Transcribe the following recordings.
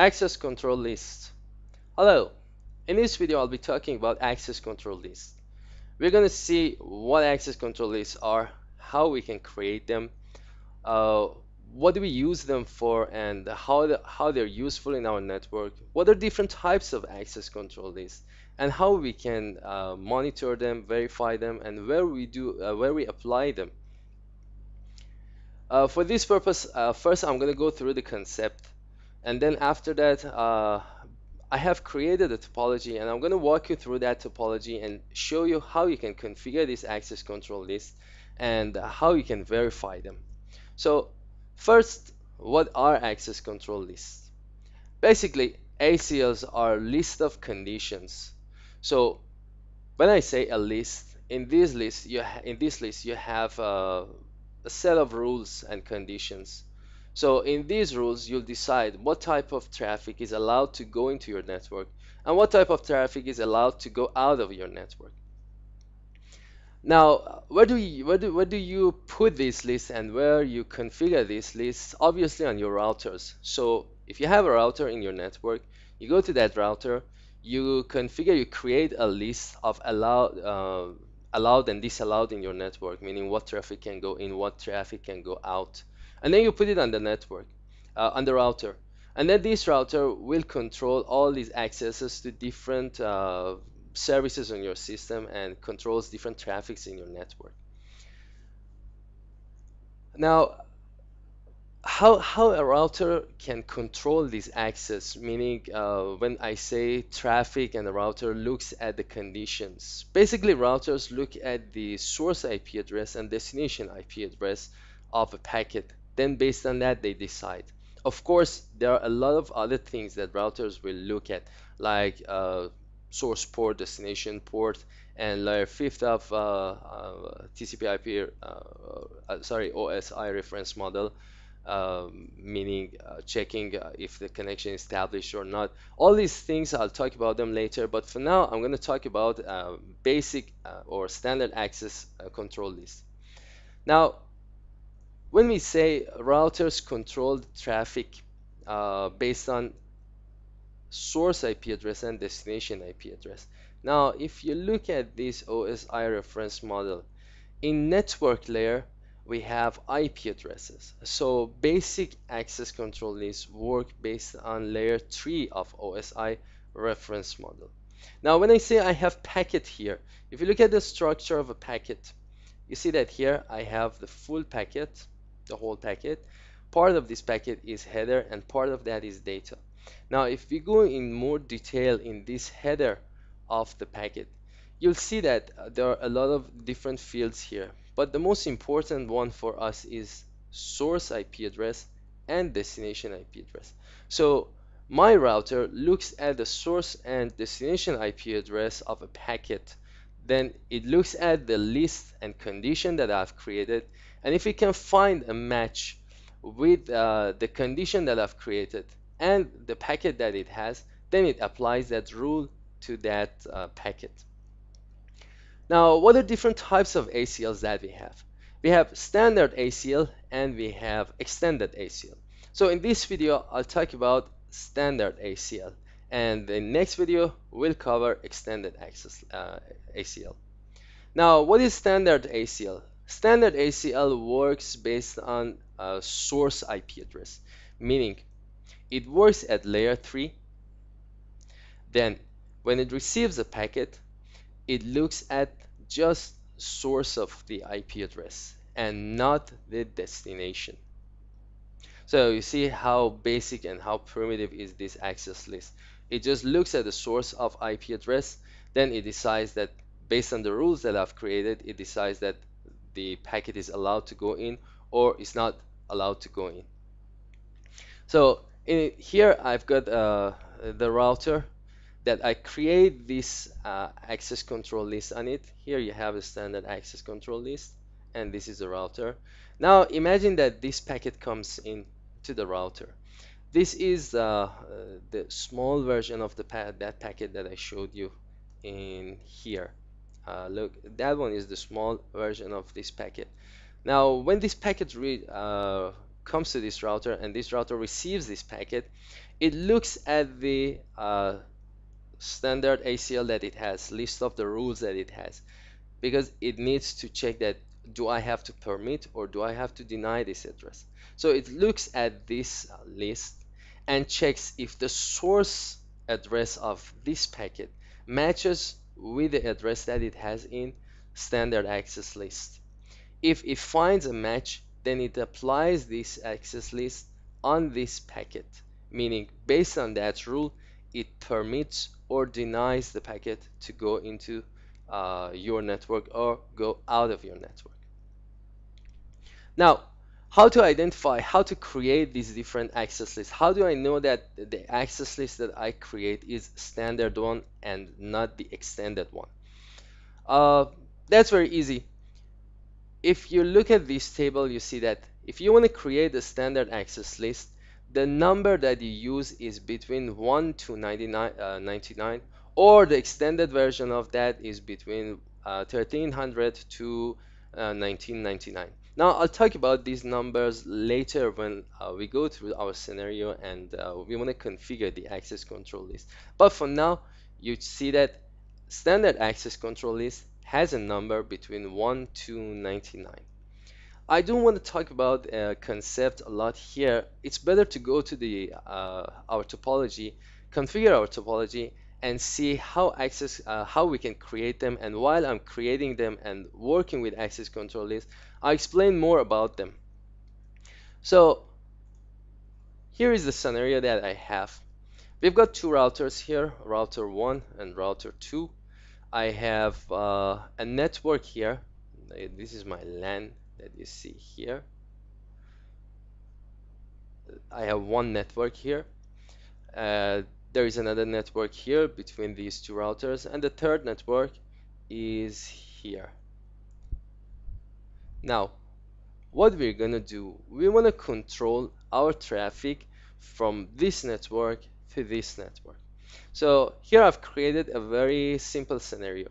Access control list. Hello. In this video, I'll be talking about access control lists. We're going to see what access control lists are, how we can create them, uh, what do we use them for, and how, the, how they're useful in our network, what are different types of access control lists, and how we can uh, monitor them, verify them, and where we do, uh, where we apply them. Uh, for this purpose, uh, first I'm going to go through the concept and then after that uh, I have created a topology and I'm going to walk you through that topology and show you how you can configure this access control list and how you can verify them. So first, what are access control lists? Basically, ACLs are list of conditions. So when I say a list, in this list, you in this list you have uh, a set of rules and conditions so in these rules, you'll decide what type of traffic is allowed to go into your network and what type of traffic is allowed to go out of your network. Now, where do you where do where do you put these lists and where you configure these lists? Obviously on your routers. So if you have a router in your network, you go to that router, you configure, you create a list of allowed uh, allowed and disallowed in your network, meaning what traffic can go in, what traffic can go out and then you put it on the network uh, on the router. And then this router will control all these accesses to different uh, services on your system and controls different traffics in your network. Now how, how a router can control this access meaning uh, when I say traffic and the router looks at the conditions. Basically routers look at the source IP address and destination IP address of a packet then based on that, they decide. Of course, there are a lot of other things that routers will look at, like uh, source port, destination port, and layer fifth of uh, uh, TCP/IP, uh, uh, sorry, OSI reference model, um, meaning uh, checking if the connection is established or not. All these things I'll talk about them later, but for now I'm going to talk about basic or standard access control list. Now, when we say routers control traffic uh, based on source IP address and destination IP address. Now, if you look at this OSI reference model, in network layer, we have IP addresses. So basic access control lists work based on layer 3 of OSI reference model. Now, when I say I have packet here, if you look at the structure of a packet, you see that here I have the full packet, the whole packet. Part of this packet is header and part of that is data. Now if we go in more detail in this header of the packet, you'll see that uh, there are a lot of different fields here. But the most important one for us is source IP address and destination IP address. So my router looks at the source and destination IP address of a packet. Then it looks at the list and condition that I've created and if we can find a match with uh, the condition that I've created and the packet that it has, then it applies that rule to that uh, packet. Now, what are different types of ACLs that we have? We have standard ACL and we have extended ACL. So in this video, I'll talk about standard ACL and the next video will cover extended access uh, ACL. Now, what is standard ACL? Standard ACL works based on a source IP address, meaning it works at layer 3. Then when it receives a packet, it looks at just source of the IP address and not the destination. So you see how basic and how primitive is this access list. It just looks at the source of IP address, then it decides that based on the rules that I've created, it decides that the packet is allowed to go in or is not allowed to go in. So in here I've got uh, the router that I create this uh, access control list on it. Here you have a standard access control list and this is the router. Now imagine that this packet comes in to the router. This is uh, the small version of the pa that packet that I showed you in here uh, look that one is the small version of this packet now when this packet uh, comes to this router and this router receives this packet, it looks at the uh, standard ACL that it has, list of the rules that it has, because it needs to check that do I have to permit or do I have to deny this address. So it looks at this list and checks if the source address of this packet matches with the address that it has in standard access list. If it finds a match, then it applies this access list on this packet, meaning based on that rule, it permits or denies the packet to go into uh, your network or go out of your network. Now, how to identify, how to create these different access lists. How do I know that the access list that I create is standard one and not the extended one? Uh, that's very easy. If you look at this table, you see that if you want to create a standard access list, the number that you use is between 1 to 99, uh, 99 or the extended version of that is between uh, 1300 to 1999. Uh, now I'll talk about these numbers later when uh, we go through our scenario and uh, we want to configure the access control list. But for now, you see that standard access control list has a number between 1 to 99. I don't want to talk about a concept a lot here. It's better to go to the uh, our topology, configure our topology, and see how access uh, how we can create them. And while I'm creating them and working with access control list, I'll explain more about them. So here is the scenario that I have. We've got two routers here, router 1 and router 2. I have uh, a network here. This is my LAN that you see here. I have one network here. Uh, there is another network here between these two routers and the third network is here. Now, what we're gonna do, we wanna control our traffic from this network to this network. So here I've created a very simple scenario.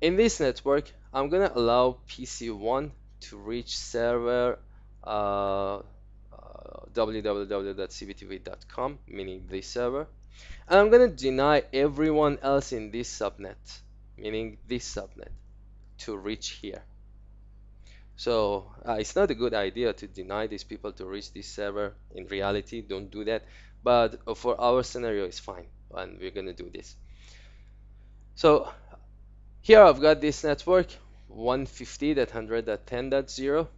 In this network, I'm gonna allow PC1 to reach server uh, uh, www.cbtv.com, meaning this server. And I'm going to deny everyone else in this subnet, meaning this subnet, to reach here. So uh, it's not a good idea to deny these people to reach this server. In reality, don't do that. But for our scenario, it's fine, and we're going to do this. So here I've got this network 150.100.10.0.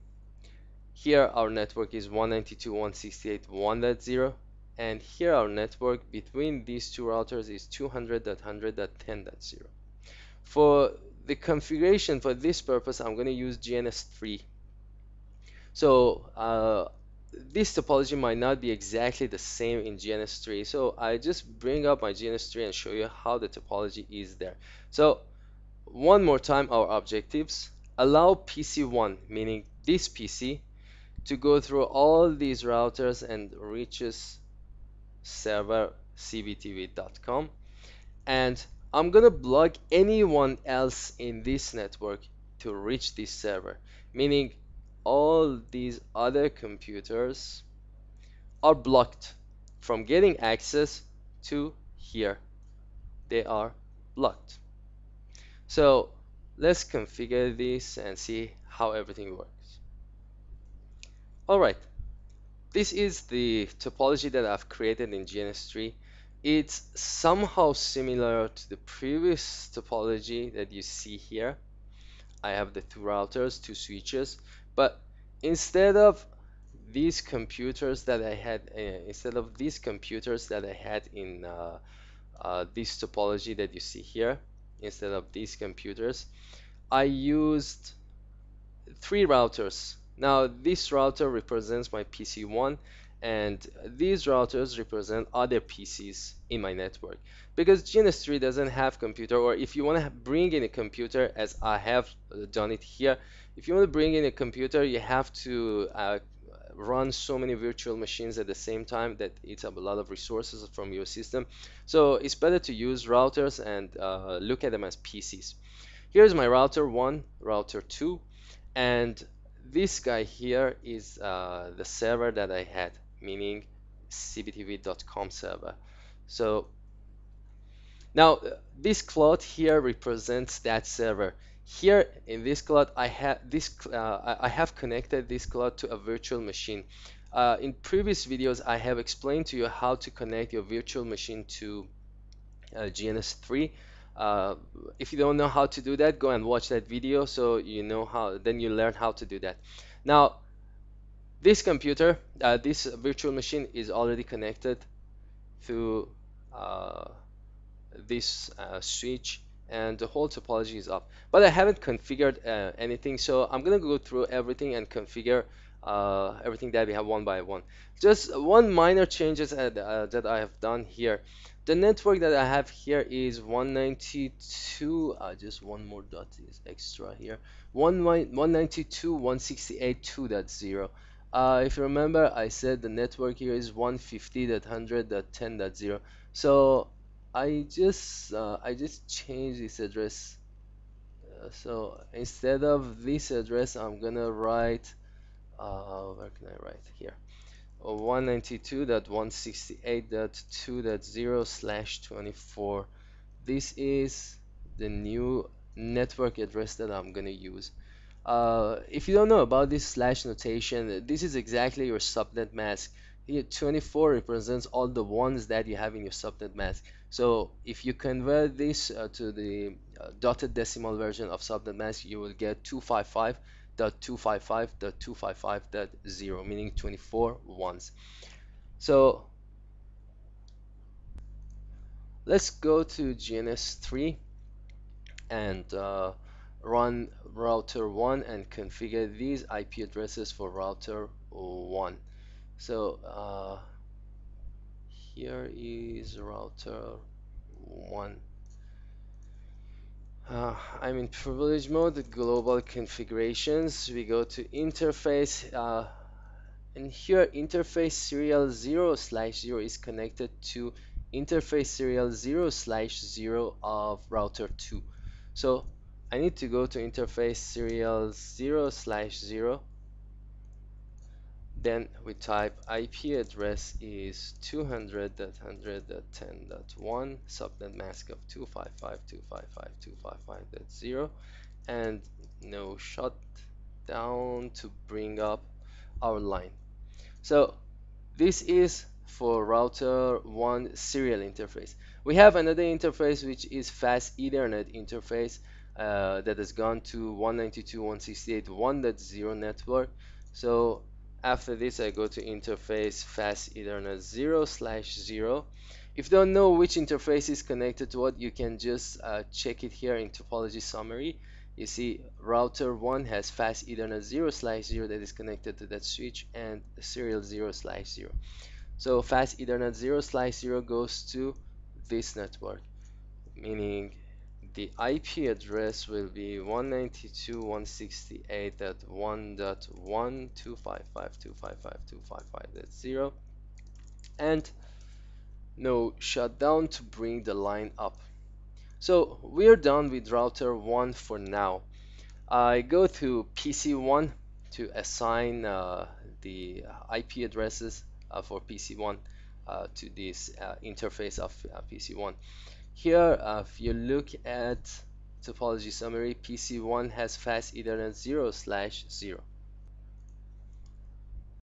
Here our network is 192.168.1.0 and here our network between these two routers is 200.100.10.0. For the configuration for this purpose, I'm going to use GNS3. So uh, this topology might not be exactly the same in GNS3. So I just bring up my GNS3 and show you how the topology is there. So one more time our objectives allow PC1 meaning this PC to go through all these routers and reaches server cbtv.com and I'm gonna block anyone else in this network to reach this server meaning all these other computers are blocked from getting access to here. They are blocked. So let's configure this and see how everything works. Alright, this is the topology that I've created in GNS3. It's somehow similar to the previous topology that you see here. I have the two routers, two switches, but instead of these computers that I had, uh, instead of these computers that I had in uh, uh, this topology that you see here, instead of these computers. I used three routers. Now this router represents my PC1 and these routers represent other PCs in my network because GNS3 doesn't have computer or if you want to bring in a computer as I have done it here if you want to bring in a computer you have to uh, run so many virtual machines at the same time that eats up a lot of resources from your system. So it's better to use routers and uh, look at them as PCs. Here's my router 1, router 2, and this guy here is uh, the server that I had, meaning cbtv.com server. So now uh, this cloud here represents that server. Here in this cloud, I have this uh, I have connected this cloud to a virtual machine. Uh, in previous videos, I have explained to you how to connect your virtual machine to uh, GNS3. Uh, if you don't know how to do that, go and watch that video so you know how, then you learn how to do that. Now, this computer, uh, this virtual machine is already connected to uh, this uh, switch and the whole topology is up. But I haven't configured uh, anything, so I'm gonna go through everything and configure uh, everything that we have one by one. Just one minor changes uh, that I have done here. The network that I have here is 192, uh, just one more dot is extra here, 192.168.2.0. Uh, if you remember, I said the network here is 150.100.10.0. So I just uh, I just changed this address uh, so instead of this address I'm gonna write uh, where can I write here 192.168.2.0 slash 24 this is the new network address that I'm gonna use. Uh, if you don't know about this slash notation this is exactly your subnet mask. Here 24 represents all the ones that you have in your subnet mask. So if you convert this uh, to the uh, dotted decimal version of subnet mask, you will get 255.255.255.0, meaning 24 ones. So let's go to GNS3 and uh, run router 1 and configure these IP addresses for router 1. So uh, here is router 1 uh, I'm in privilege mode global configurations. We go to interface uh, and here interface serial 0 slash 0 is connected to interface serial 0 slash 0 of router 2 so I need to go to interface serial 0 slash 0 then we type IP address is 200.100.10.1 subnet mask of 255.255.255.0 and no shutdown to bring up our line. So this is for router 1 serial interface. We have another interface which is fast Ethernet interface uh, that has gone to 192.168.1.0 network. So after this, I go to interface fast Ethernet 0 slash 0. If you don't know which interface is connected to what, you can just uh, check it here in topology summary. You see router 1 has fast Ethernet 0 slash 0 that is connected to that switch and serial 0 slash 0. So fast Ethernet 0 slash 0 goes to this network, meaning the IP address will be 192.168.1.1255255.255.0 and no shutdown to bring the line up. So we're done with router 1 for now. I go to PC1 to assign uh, the IP addresses uh, for PC1 uh, to this uh, interface of uh, PC1. Here, uh, if you look at topology summary, PC1 has fast Ethernet 0 slash 0.